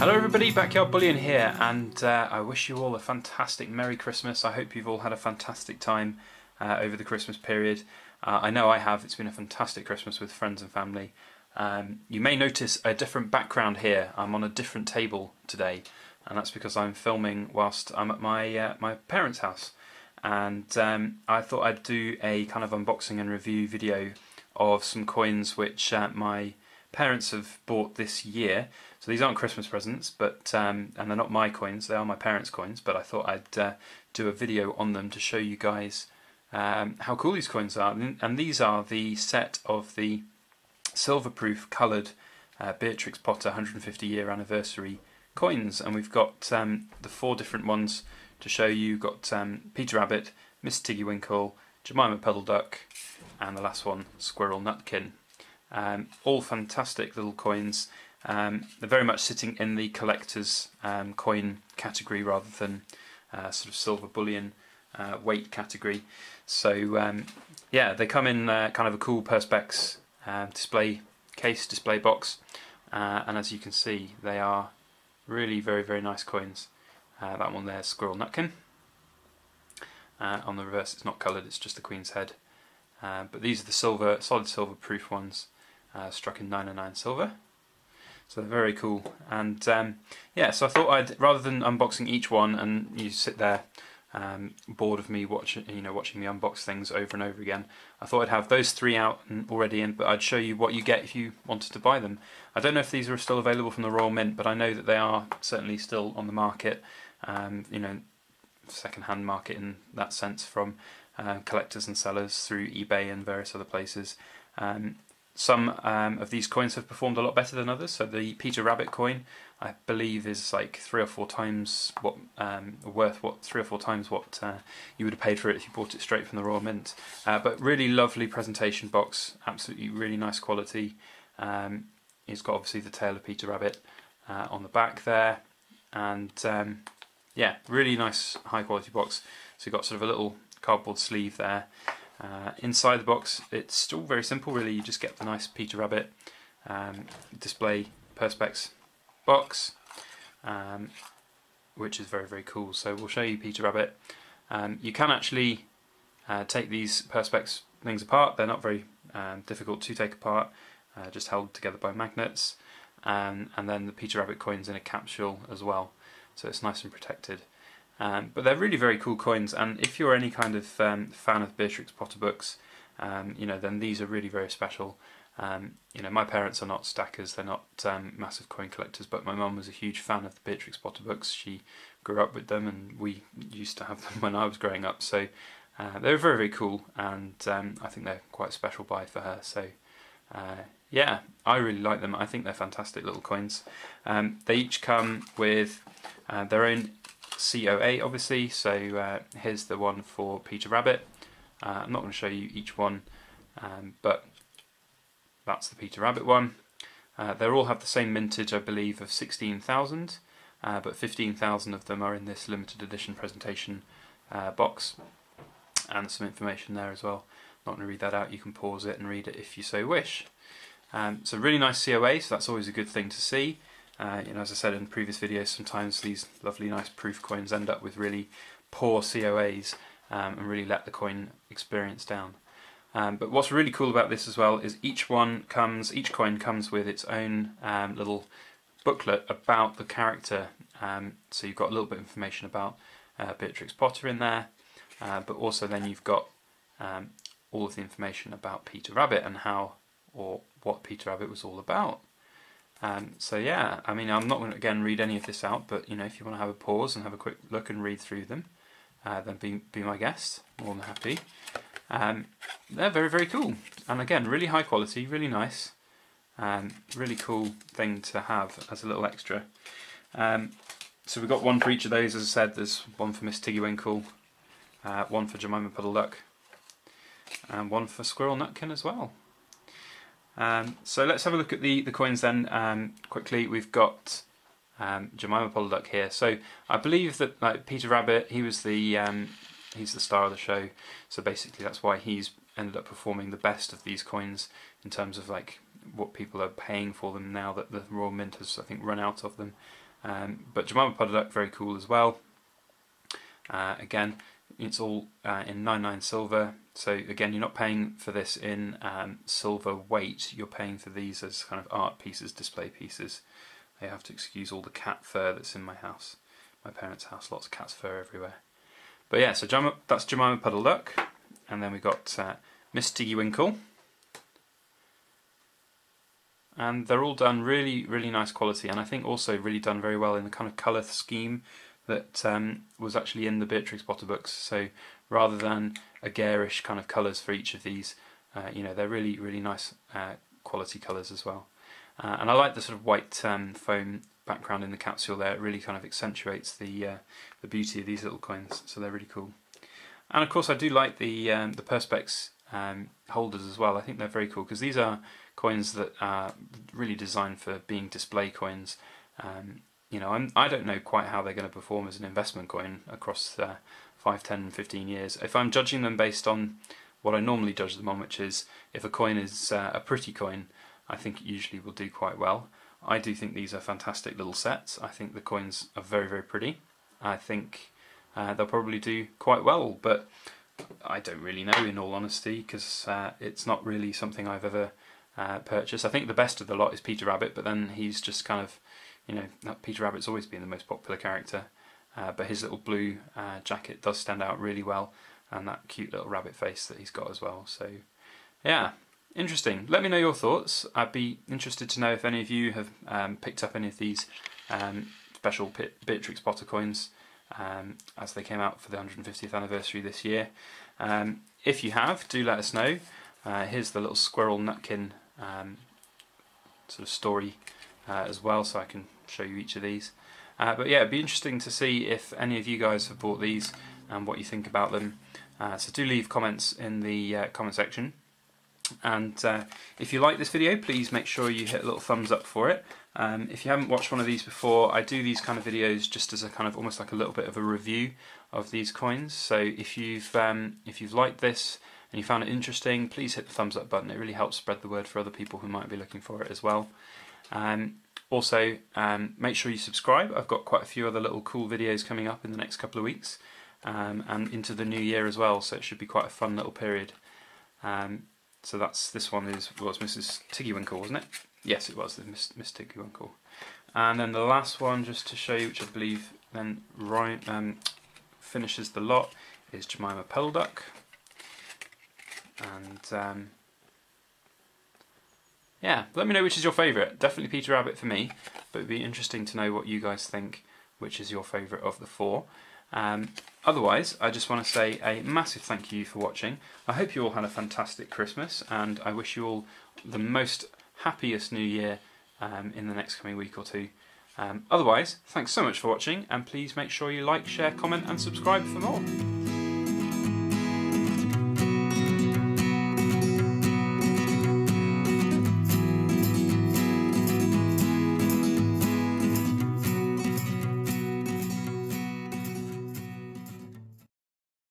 Hello everybody, Backyard Bullion here, and uh, I wish you all a fantastic Merry Christmas. I hope you've all had a fantastic time uh, over the Christmas period. Uh, I know I have, it's been a fantastic Christmas with friends and family. Um, you may notice a different background here, I'm on a different table today, and that's because I'm filming whilst I'm at my, uh, my parents' house. And um, I thought I'd do a kind of unboxing and review video of some coins which uh, my parents have bought this year. So these aren't Christmas presents, but um, and they're not my coins; they are my parents' coins. But I thought I'd uh, do a video on them to show you guys um, how cool these coins are. And these are the set of the silver-proof coloured uh, Beatrix Potter 150 year anniversary coins, and we've got um, the four different ones to show you. We've got um, Peter Rabbit, Miss Tiggy Winkle, Jemima Puddle Duck, and the last one, Squirrel Nutkin. Um, all fantastic little coins. Um, they're very much sitting in the collector's um, coin category rather than uh, sort of silver bullion uh, weight category. So um, yeah, they come in uh, kind of a cool perspex uh, display case, display box, uh, and as you can see, they are really very very nice coins. Uh, that one there, Squirrel Nutkin. on the reverse, it's not coloured; it's just the Queen's head. but these are the silver, solid silver proof ones uh, struck in 909 silver. So they're very cool. And um, yeah, so I thought I'd rather than unboxing each one and you sit there um, bored of me watching, you know, watching me unbox things over and over again, I thought I'd have those three out already in, but I'd show you what you get if you wanted to buy them. I don't know if these are still available from the Royal Mint, but I know that they are certainly still on the market. Um, you know, second-hand market in that sense from uh, collectors and sellers through eBay and various other places. Um, some um, of these coins have performed a lot better than others. So the Peter Rabbit coin, I believe, is like three or four times what um, worth what three or four times what uh, you would have paid for it if you bought it straight from the Royal Mint. Uh, but really lovely presentation box, absolutely really nice quality. Um, it's got obviously the tale of Peter Rabbit uh, on the back there, and um, yeah, really nice high quality box. So you've got sort of a little cardboard sleeve there. Uh, inside the box, it's still very simple really, you just get the nice Peter Rabbit um, display Perspex box, um, which is very very cool. So we'll show you Peter Rabbit. Um, you can actually uh, take these Perspex things apart, they're not very um, difficult to take apart, uh, just held together by magnets, um, and then the Peter Rabbit coins in a capsule as well, so it's nice and protected. Um, but they're really very cool coins, and if you're any kind of um, fan of Beatrix Potter books, um, you know, then these are really very special. Um, you know, my parents are not stackers; they're not um, massive coin collectors. But my mum was a huge fan of the Beatrix Potter books. She grew up with them, and we used to have them when I was growing up. So uh, they're very, very cool, and um, I think they're quite a special buy for her. So. Uh, yeah, I really like them. I think they're fantastic little coins. they each come with uh, their own COA obviously, so uh, here's the one for Peter Rabbit. Uh, I'm not going to show you each one, um, but that's the Peter Rabbit one. Uh, they all have the same mintage, I believe, of 16,000, uh, but 15,000 of them are in this limited edition presentation uh, box, and some information there as well. Not going to read that out, you can pause it and read it if you so wish. Um, so really nice COA, so that's always a good thing to see. Uh, you know, as I said in previous videos, sometimes these lovely nice proof coins end up with really poor COAs um, and really let the coin experience down. Um, but what's really cool about this as well is each one comes, each coin comes with its own um, little booklet about the character. Um, so you've got a little bit of information about uh, Beatrix Potter in there, uh, but also then you've got um, all of the information about Peter Rabbit and how or what Peter Rabbit was all about. Um, so yeah, I mean, I'm not going to again read any of this out, but you know, if you want to have a pause and have a quick look and read through them, uh, then be be my guest. More than happy. Um, they're very very cool, and again, really high quality, really nice, um, really cool thing to have as a little extra. Um, so we've got one for each of those. As I said, there's one for Miss Tiggy Winkle, uh, one for Jemima Puddle Duck, and one for Squirrel Nutkin as well. Um, so let's have a look at the, the coins then um, quickly. We've got um, Jemima Duck here. So I believe that like Peter Rabbit, he was the um, he's the star of the show. So basically that's why he's ended up performing the best of these coins in terms of like what people are paying for them now that the Royal Mint has I think run out of them. Um, but Jemima Duck, very cool as well. Uh, again, it's all uh, in 99 silver. So again, you're not paying for this in um, silver weight. You're paying for these as kind of art pieces, display pieces. I have to excuse all the cat fur that's in my house. My parents' house, lots of cat's fur everywhere. But yeah, so that's Jemima Puddle Duck. And then we've got uh, Miss Tiggy Winkle. And they're all done really, really nice quality, and I think also really done very well in the kind of colour scheme that um, was actually in the Beatrix Potter books. So rather than a garish kind of colours for each of these, uh, you know, they're really, really nice uh, quality colours as well. Uh, and I like the sort of white um, foam background in the capsule there. It really kind of accentuates the uh, the beauty of these little coins. So they're really cool. And of course, I do like the um, the perspex um, holders as well. I think they're very cool because these are coins that are really designed for being display coins. Um, you know, I'm, I do not know quite how they're going to perform as an investment coin across uh, 5, 10, 15 years. If I'm judging them based on what I normally judge them on, which is if a coin is uh, a pretty coin, I think it usually will do quite well. I do think these are fantastic little sets. I think the coins are very, very pretty. I think uh, they'll probably do quite well, but I don't really know in all honesty because uh, it's not really something I've ever uh, purchased. I think the best of the lot is Peter Rabbit, but then he's just kind of, you know, that Peter Rabbit's always been the most popular character, uh, but his little blue uh, jacket does stand out really well, and that cute little rabbit face that he's got as well. So, yeah, interesting. Let me know your thoughts. I'd be interested to know if any of you have um, picked up any of these um, special Beatrix Potter coins um, as they came out for the 150th anniversary this year. Um, if you have, do let us know. Uh, here's the little squirrel nutkin um, sort of story uh, as well, so I can show you each of these. Uh, but yeah, it'd be interesting to see if any of you guys have bought these and what you think about them. Uh, so do leave comments in the uh, comment section. And uh, if you like this video, please make sure you hit a little thumbs up for it. Um, if you haven't watched one of these before, I do these kind of videos just as a kind of almost like a little bit of a review of these coins. So if you've um, if you've liked this and you found it interesting, please hit the thumbs up button. It really helps spread the word for other people who might be looking for it as well. Um, also, um, make sure you subscribe. I've got quite a few other little cool videos coming up in the next couple of weeks um, and into the new year as well. So it should be quite a fun little period. Um, so that's this one is was Mrs. Tiggywinkle, wasn't it? Yes, it was Miss, Miss Tiggywinkle. And then the last one, just to show you, which I believe then right um, finishes the lot, is Jemima Puddle Duck. And um, yeah, let me know which is your favourite. Definitely Peter Rabbit for me, but it'd be interesting to know what you guys think, which is your favourite of the four. Um, otherwise, I just want to say a massive thank you for watching. I hope you all had a fantastic Christmas, and I wish you all the most happiest New Year um, in the next coming week or two. Um, otherwise, thanks so much for watching, and please make sure you like, share, comment, and subscribe for more.